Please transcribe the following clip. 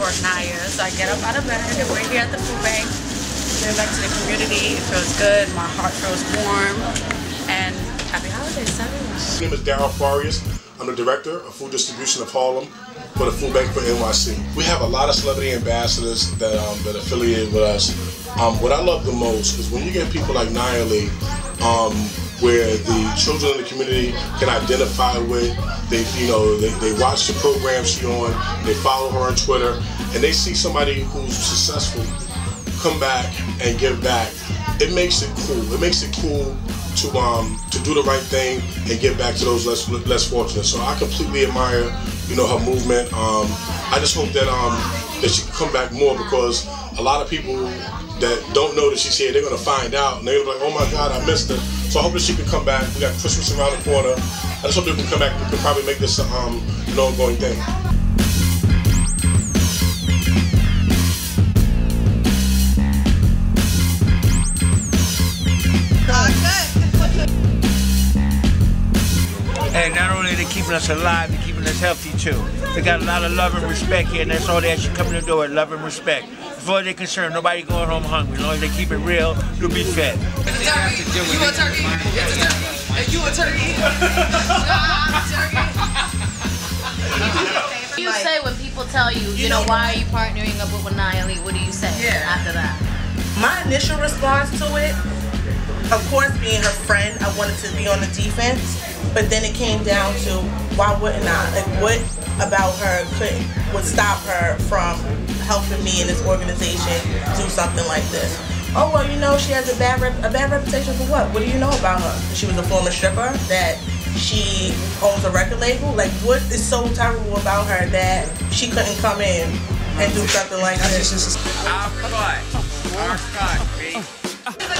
for Naya. So I get up out of bed and we're here at the food bank. Giving back to the community. It feels good. My heart feels warm. And happy holidays, everyone. My name is Daryl Farias. I'm the director of food distribution of Harlem for the Food Bank for NYC. We have a lot of celebrity ambassadors that um, that affiliate with us. Um, what I love the most is when you get people like Nya Lee, um, where the children in the community can identify with. They, you know, they, they watch the program she's on. They follow her on Twitter, and they see somebody who's successful come back and give back. It makes it cool. It makes it cool to um to do the right thing and give back to those less less fortunate. So I completely admire, you know, her movement. Um, I just hope that um that she can come back more because a lot of people that don't know that she's here, they're gonna find out and they're gonna be like, oh my God, I missed her. So I hope that she can come back. We got Christmas around the corner. I just hope they can come back. We can probably make this um, an ongoing thing. And not only are they keeping us alive, they're keeping us healthy too. They got a lot of love and respect here, and that's all they actually come in the door, love and respect. As far as they're concerned, nobody going home hungry. As long as they keep it real, you'll be fed. You a turkey? It's a turkey. And you a turkey? I'm turkey. What do you say when people tell you, you know, why are you partnering up with Nya Lee? What do you say Yeah. after that? My initial response to it, of course, being her friend, I wanted to be on the defense. But then it came down to why wouldn't I? Like, what about her could would stop her from helping me in this organization do something like this? Oh well, you know she has a bad rep- a bad reputation for what? What do you know about her? She was a former stripper. That she owns a record label. Like, what is so terrible about her that she couldn't come in and do something like this? Our cut. Our cut, B.